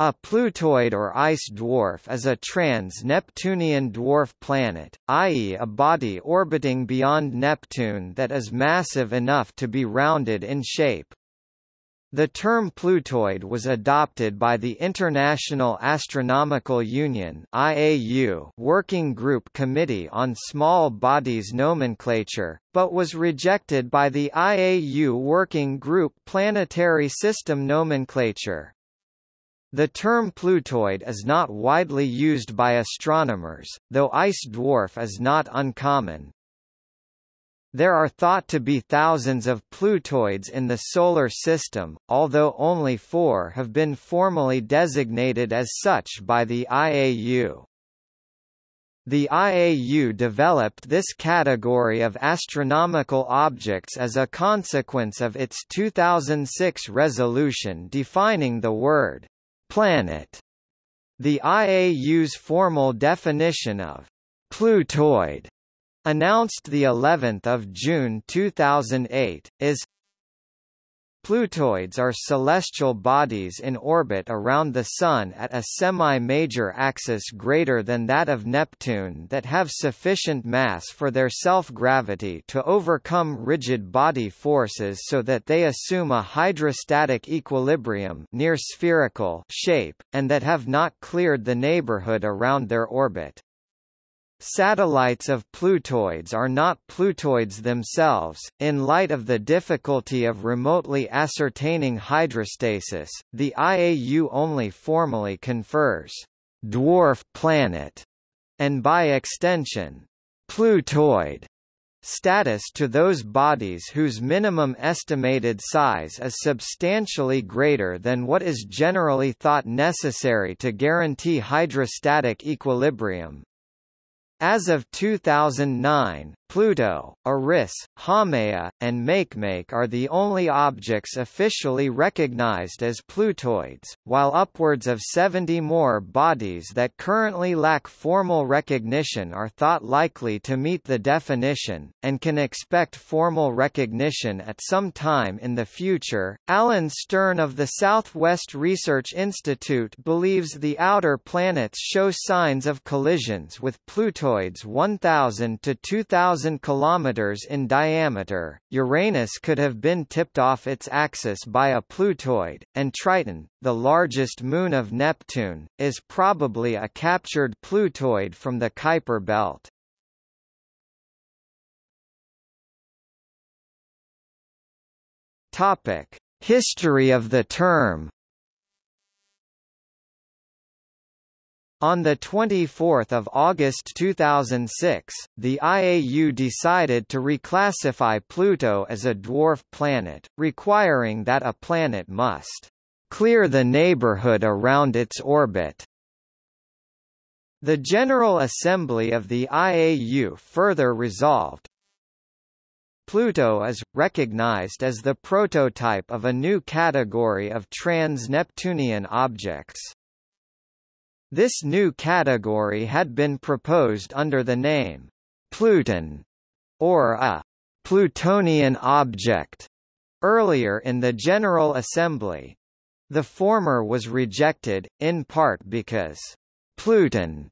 A Plutoid or ice dwarf is a trans-Neptunian dwarf planet, i.e. a body orbiting beyond Neptune that is massive enough to be rounded in shape. The term Plutoid was adopted by the International Astronomical Union IAU Working Group Committee on Small Bodies Nomenclature, but was rejected by the IAU Working Group Planetary System Nomenclature. The term Plutoid is not widely used by astronomers, though ice dwarf is not uncommon. There are thought to be thousands of Plutoids in the Solar System, although only four have been formally designated as such by the IAU. The IAU developed this category of astronomical objects as a consequence of its 2006 resolution defining the word Planet. The IAU's formal definition of Plutoid announced the 11th of June 2008 is Plutoids are celestial bodies in orbit around the Sun at a semi-major axis greater than that of Neptune that have sufficient mass for their self-gravity to overcome rigid body forces so that they assume a hydrostatic equilibrium near spherical shape, and that have not cleared the neighborhood around their orbit. Satellites of Plutoids are not Plutoids themselves. In light of the difficulty of remotely ascertaining hydrostasis, the IAU only formally confers dwarf planet and by extension Plutoid status to those bodies whose minimum estimated size is substantially greater than what is generally thought necessary to guarantee hydrostatic equilibrium. As of 2009, Pluto, Eris, Haumea, and Makemake are the only objects officially recognized as Plutoids, while upwards of 70 more bodies that currently lack formal recognition are thought likely to meet the definition, and can expect formal recognition at some time in the future. Alan Stern of the Southwest Research Institute believes the outer planets show signs of collisions with Plutoids 1000 to 2000 1,000 kilometers in diameter, Uranus could have been tipped off its axis by a Plutoid, and Triton, the largest moon of Neptune, is probably a captured Plutoid from the Kuiper belt. History of the term On 24 August 2006, the IAU decided to reclassify Pluto as a dwarf planet, requiring that a planet must clear the neighborhood around its orbit. The General Assembly of the IAU further resolved, Pluto is, recognized as the prototype of a new category of trans-Neptunian objects. This new category had been proposed under the name Pluton or a Plutonian object earlier in the General Assembly. The former was rejected, in part because Pluton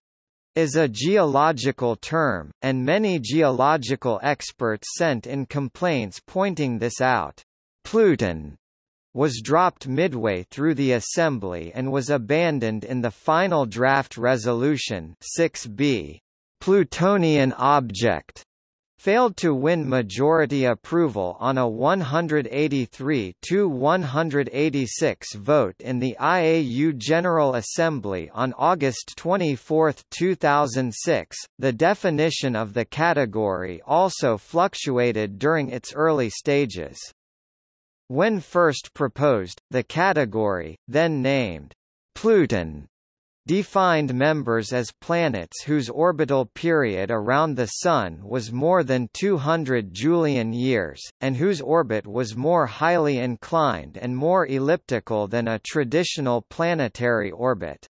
is a geological term, and many geological experts sent in complaints pointing this out. Pluton was dropped midway through the assembly and was abandoned in the final draft resolution 6b. Plutonian object failed to win majority approval on a 183 to 186 vote in the IAU General Assembly on August 24, 2006. The definition of the category also fluctuated during its early stages. When first proposed, the category, then named Pluton, defined members as planets whose orbital period around the Sun was more than 200 Julian years, and whose orbit was more highly inclined and more elliptical than a traditional planetary orbit.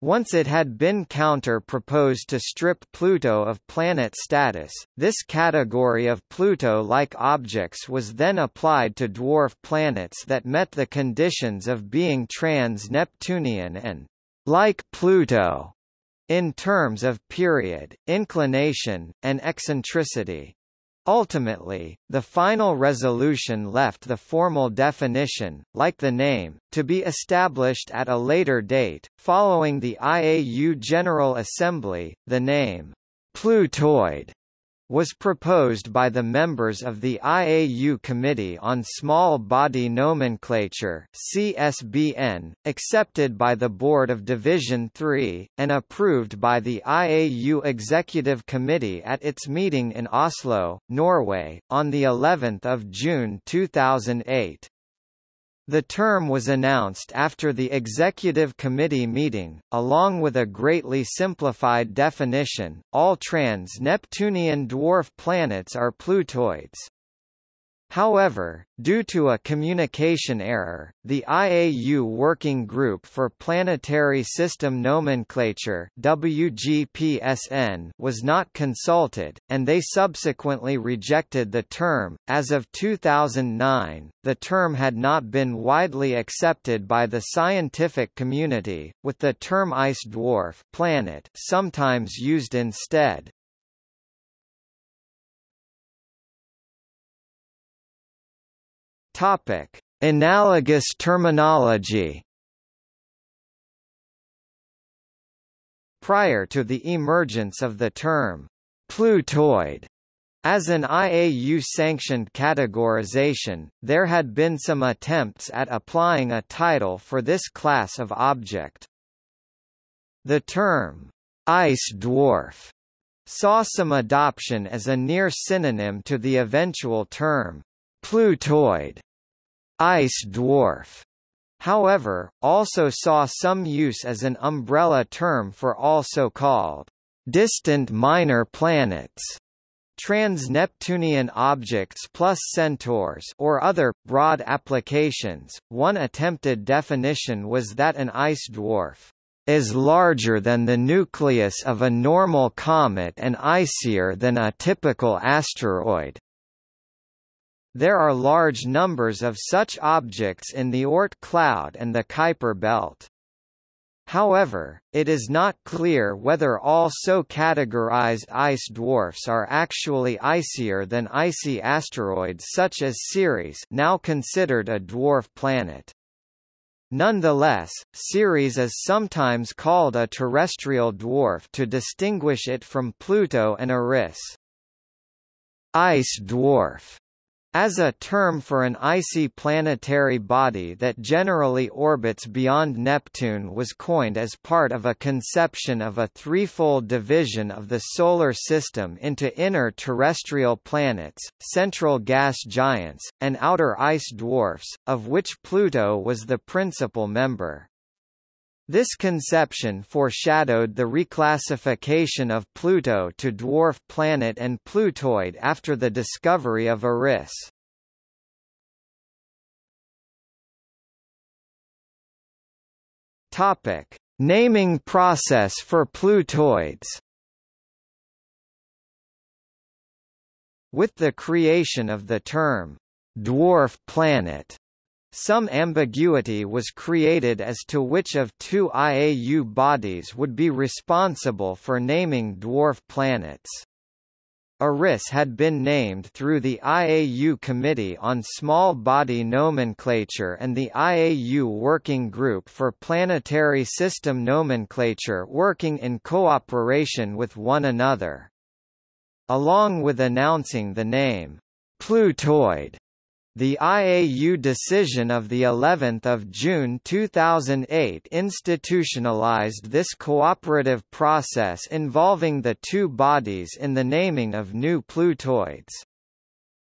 Once it had been counter-proposed to strip Pluto of planet status, this category of Pluto-like objects was then applied to dwarf planets that met the conditions of being trans-Neptunian and like Pluto in terms of period, inclination, and eccentricity. Ultimately, the final resolution left the formal definition, like the name, to be established at a later date. Following the IAU General Assembly, the name, Plutoid, was proposed by the members of the IAU Committee on Small Body Nomenclature CSBN, accepted by the Board of Division 3, and approved by the IAU Executive Committee at its meeting in Oslo, Norway, on of June 2008. The term was announced after the Executive Committee meeting, along with a greatly simplified definition, all trans-Neptunian dwarf planets are Plutoids. However, due to a communication error, the IAU Working Group for Planetary System Nomenclature WGPSN was not consulted, and they subsequently rejected the term. As of 2009, the term had not been widely accepted by the scientific community, with the term ice dwarf planet sometimes used instead. Topic: Analogous terminology. Prior to the emergence of the term Plutoid as an IAU-sanctioned categorization, there had been some attempts at applying a title for this class of object. The term, ice dwarf, saw some adoption as a near synonym to the eventual term, Plutoid. Ice dwarf, however, also saw some use as an umbrella term for all so-called distant minor planets trans-Neptunian objects plus centaurs or other, broad applications. One attempted definition was that an ice dwarf is larger than the nucleus of a normal comet and icier than a typical asteroid. There are large numbers of such objects in the Oort cloud and the Kuiper belt. However, it is not clear whether all so categorized ice dwarfs are actually icier than icy asteroids such as Ceres now considered a dwarf planet. Nonetheless, Ceres is sometimes called a terrestrial dwarf to distinguish it from Pluto and Eris. Ice dwarf as a term for an icy planetary body that generally orbits beyond Neptune was coined as part of a conception of a threefold division of the Solar System into inner terrestrial planets, central gas giants, and outer ice dwarfs, of which Pluto was the principal member. This conception foreshadowed the reclassification of Pluto to dwarf planet and Plutoid after the discovery of Eris. Topic: Naming process for Plutoids. With the creation of the term dwarf planet some ambiguity was created as to which of two IAU bodies would be responsible for naming dwarf planets. Eris had been named through the IAU Committee on Small Body Nomenclature and the IAU Working Group for Planetary System Nomenclature working in cooperation with one another. Along with announcing the name, Plutoid, the IAU decision of the 11th of June 2008 institutionalized this cooperative process involving the two bodies in the naming of new Plutoids.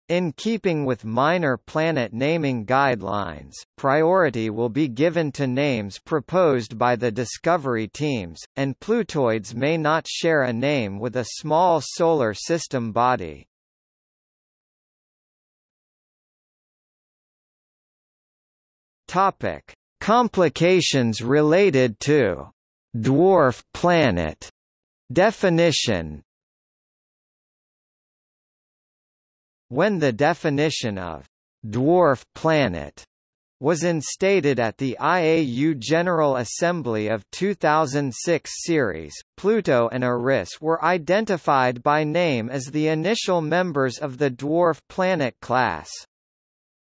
In keeping with minor planet naming guidelines, priority will be given to names proposed by the Discovery teams, and Plutoids may not share a name with a small solar system body. Topic: Complications related to dwarf planet definition. When the definition of dwarf planet was instated at the IAU General Assembly of 2006 series. Pluto and Eris were identified by name as the initial members of the dwarf planet class.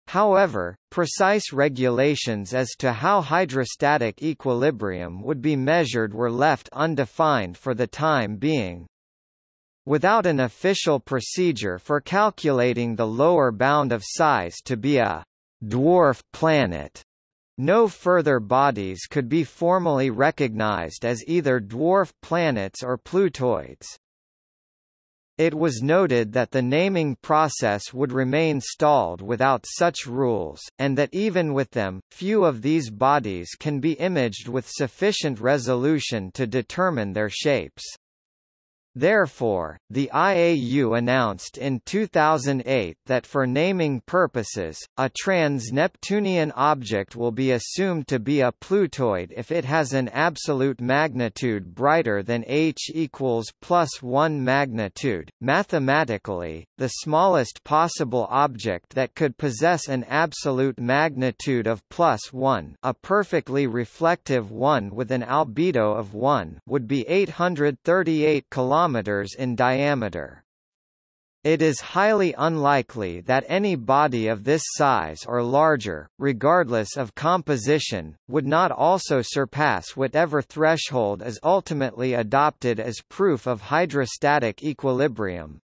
However, precise regulations as to how hydrostatic equilibrium would be measured were left undefined for the time being. Without an official procedure for calculating the lower bound of size to be a dwarf planet. No further bodies could be formally recognized as either dwarf planets or Plutoids. It was noted that the naming process would remain stalled without such rules, and that even with them, few of these bodies can be imaged with sufficient resolution to determine their shapes. Therefore, the IAU announced in 2008 that for naming purposes, a trans-Neptunian object will be assumed to be a Plutoid if it has an absolute magnitude brighter than h equals plus 1 magnitude. Mathematically, the smallest possible object that could possess an absolute magnitude of plus 1 a perfectly reflective one with an albedo of 1 would be 838 km kilometers in diameter. It is highly unlikely that any body of this size or larger, regardless of composition, would not also surpass whatever threshold is ultimately adopted as proof of hydrostatic equilibrium.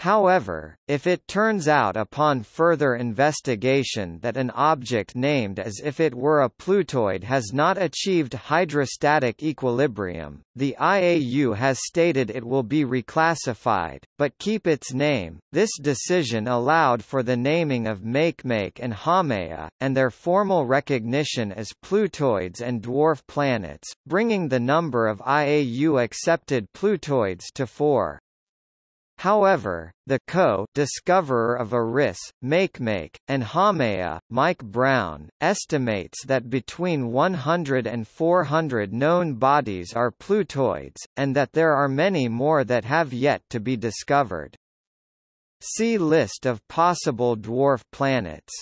However, if it turns out upon further investigation that an object named as if it were a Plutoid has not achieved hydrostatic equilibrium, the IAU has stated it will be reclassified, but keep its name. This decision allowed for the naming of Makemake and Haumea, and their formal recognition as Plutoids and dwarf planets, bringing the number of IAU-accepted Plutoids to four. However, the co-discoverer of Eris, Makemake, and Haumea, Mike Brown, estimates that between 100 and 400 known bodies are Plutoids, and that there are many more that have yet to be discovered. See List of possible dwarf planets